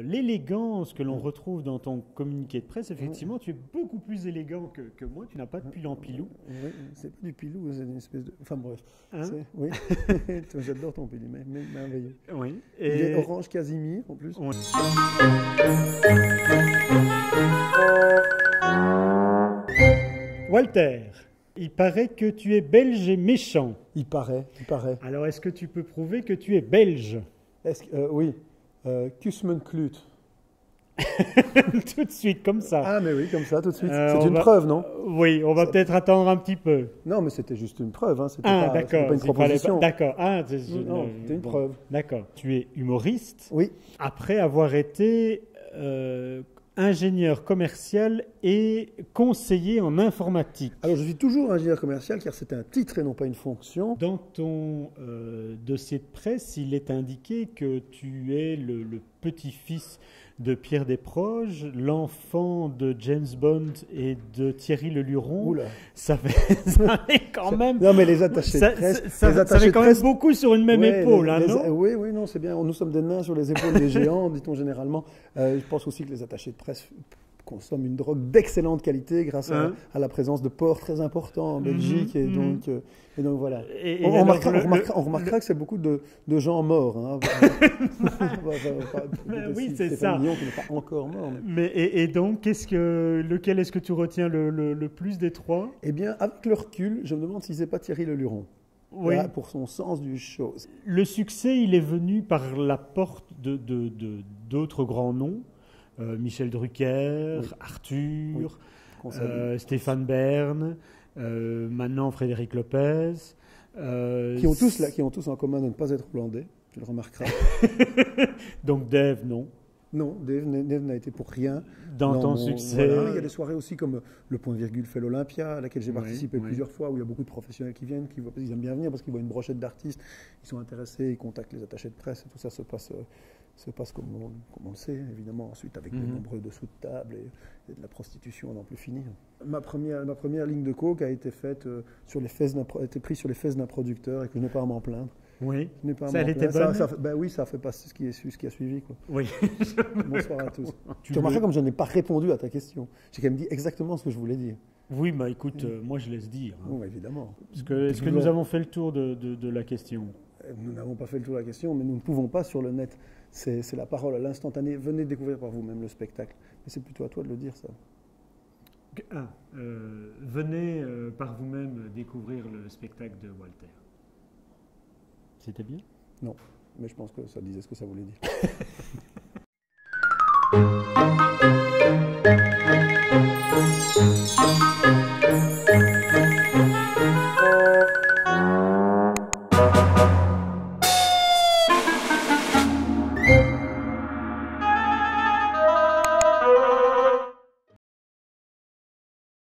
L'élégance que l'on retrouve dans ton communiqué de presse, effectivement, tu es beaucoup plus élégant que, que moi. Tu n'as pas de pull en pilou. Oui, c'est pas du pilou, c'est une espèce de. Enfin bref. Hein oui. J'adore ton pilou, mais, mais merveilleux. Oui. Il est orange casimir en plus. On- Walter, il paraît que tu es belge et méchant. Il paraît, il paraît. Alors, est-ce que tu peux prouver que tu es belge? Que, euh, oui. Euh, Kusmenklut. Tout de suite, comme ça. Ah, mais oui, comme ça, tout de suite. Euh, c'est une va- preuve, non? Oui, on va peut-être attendre un petit peu. Non, mais c'était juste une preuve. Hein. C'était Ah, pas, c'était pas une proposition. D'accord. Ah, c'était une bon. preuve. D'accord. Tu es humoriste Oui, après avoir été euh, ingénieur commercial et conseiller en informatique. alors je suis toujours ingénieur commercial car c'est un titre et non pas une fonction. Dans ton euh, de presse, il est indiqué que tu es le, le petit-fils de Pierre Desproges, l'enfant de James Bond et de Thierry Leluron. Oula. Ça fait, ça fait quand même. Non, mais les attachés Ça, de presse. ça- fait quand même beaucoup sur une même Ouais, épaule, les- hein, les- non Oui, oui, non, c'est bien. Nous sommes des nains sur les épaules des géants, dit-on généralement. Euh, je pense aussi que les attachés de presse consomment une drogue d'excellente qualité grâce à, Hein à la présence de ports très importants en Belgique. et, donc, euh, et donc voilà. Et- et on, remarquera, le- on remarquera- le- on remarquera que c'est beaucoup de, de gens morts. hein. Oui, c'est ça. Guillon qui n'est pas encore mort. mais- Mais, et, et donc, qu'est-ce que, lequel est-ce que tu retiens le, le- plus des trois? Eh bien, avec le recul, je me demande si c'est pas Thierry Leluron. Oui. Là, pour son sens du show. Le succès, il est venu par la porte de, de- de- d'autres grands noms. Euh, Michel Drucker, Oui. Arthur, euh, Stéphane Bern, euh, maintenant Frédéric Lopez. qui, ont tous, qui ont tous en commun de ne pas être hollandais. Tu le remarqueras. Donc Dave, non. Non, Dave, n'a- été pour rien. Dans ton mon- succès. voilà. Il y a des soirées aussi comme le Point Virgule fait l'Olympia, à laquelle j'ai participé oui. plusieurs fois, où il y a beaucoup de professionnels qui viennent, qui voient, ils aiment bien venir parce qu'ils voient une brochette d'artistes, ils sont intéressés, ils contactent les attachés de presse, et tout ça se passe, se passe comme, on, comme on le sait, évidemment, ensuite avec de Mhm. nombreux dessous de table et, et de la prostitution à n'en plus finir. Ma première, ma première ligne de coke a été faite euh, sur les fesses a été prise sur les fesses d'un producteur et que je n'ai pas à m'en plaindre. Oui. Je pas Ça, elle était. Ça- fait- ben oui, ça fait passer ce qui, est, ce qui a suivi. Quoi. Oui. Bonsoir à tous. Tu remarqueras le- comme je n'ai pas répondu à ta question. J'ai quand même dit exactement ce que je voulais dire. Oui, bah écoute, euh, moi je laisse dire. hein. Bon, évidemment. Que, est-ce que nous avons fait le tour de, de- de la question? Nous n'avons pas fait le tour de la question, mais nous ne pouvons pas sur le net. C'est la parole à l'instantané. Venez découvrir par vous-même le spectacle. Mais c'est plutôt à toi de le dire, ça. Ah, euh, venez euh, par vous-même découvrir le spectacle de Walter. C'était bien? Mais je pense que ça disait ce que ça voulait dire.